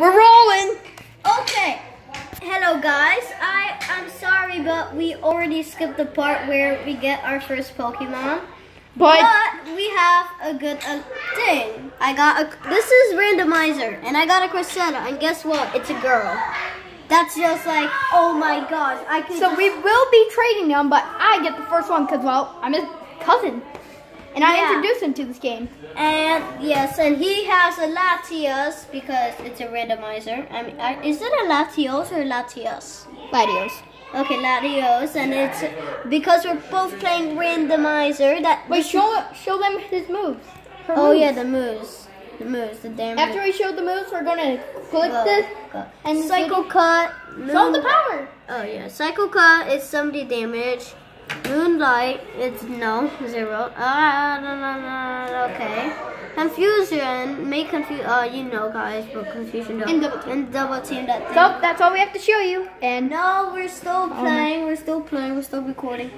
We're rolling. Okay. Hello guys. I I'm sorry, but we already skipped the part where we get our first Pokemon. But, But we have a good uh, thing. I got a. This is randomizer, and I got a Cresselia, and guess what? It's a girl. That's just like, oh my gosh, I can. so we will be trading them, but I get the first one because, well, I'm his cousin. And I Yeah. introduced him to this game. And yes, and he has a Latios because it's a randomizer. I mean, I, is it a Latios or Latios? Latios. Okay, Latios, and it's because we're both playing randomizer. That Wait, show, show them his moves. Her Oh moves. yeah, the moves, the moves, the damn. After we show the moves, we're going to click this and and Psycho Cut. Show the power. Oh yeah, Psycho Cut is 70 damage. Moonlight, it's no, zero. Ah, no, no, no, okay. Confusion, make confusion. Oh, you know, guys, but confusion. don't- And double team. And double team that thing. So that's all we have to show you. And No, we're still playing. We're still playing. We're still recording.